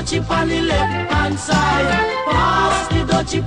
dutchie on the left hand side. The.